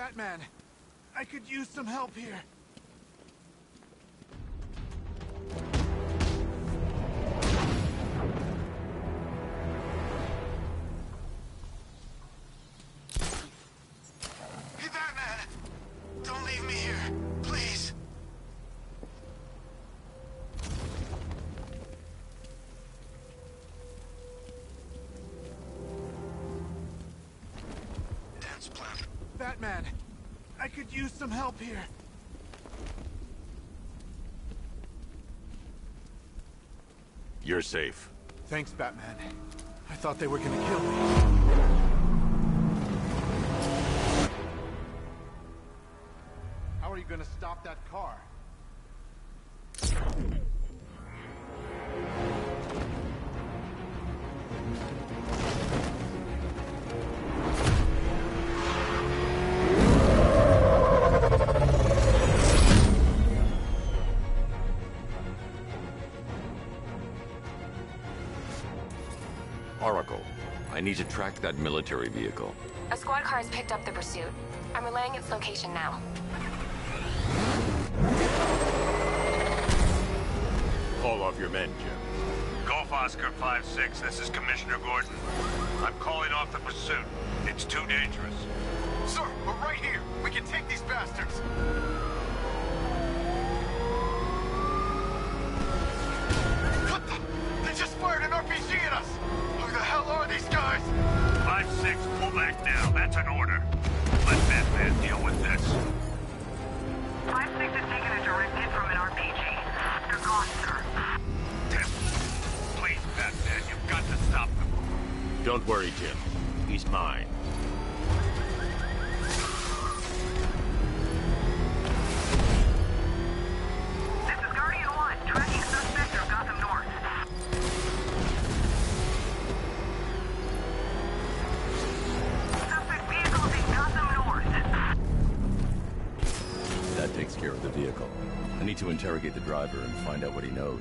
Batman! I could use some help here. Batman, I could use some help here. You're safe. Thanks, Batman. I thought they were gonna kill me. How are you gonna stop that car? Oracle, I need to track that military vehicle. A squad car has picked up the pursuit. I'm relaying its location now. Call off your men, Jim. Golf Oscar 5-6, this is Commissioner Gordon. I'm calling off the pursuit. It's too dangerous. Sir, we're right here. We can take these bastards. 5-6, pull back now. That's an order. Let Batman deal with this. 5-6 is taking a direct hit from an RPG. They're gone, sir. Tim, please, Batman, you've got to stop them. Don't worry, Jim. He's mine. Interrogate the driver and find out what he knows.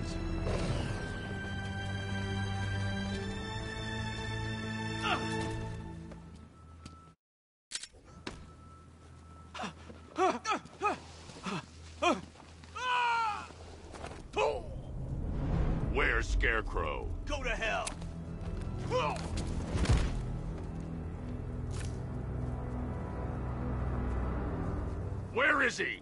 Where's Scarecrow? Go to hell. Where is he?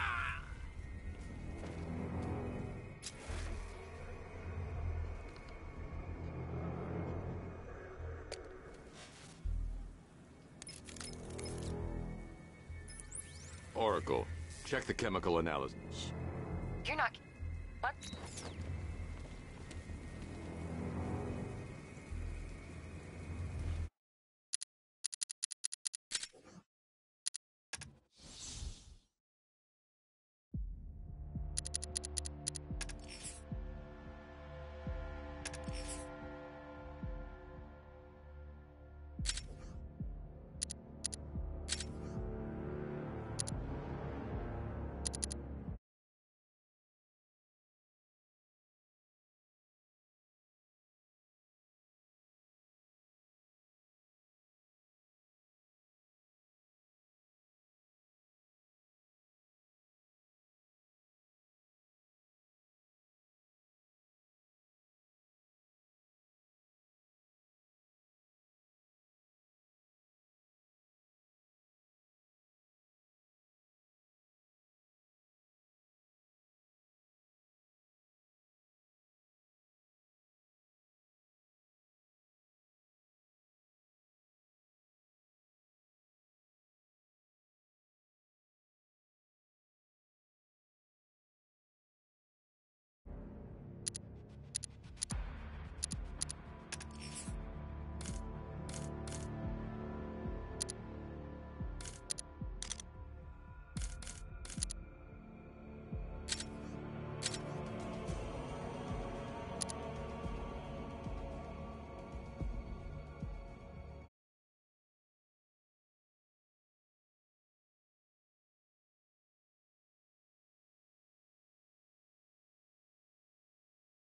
Oracle, check the chemical analysis. You're not...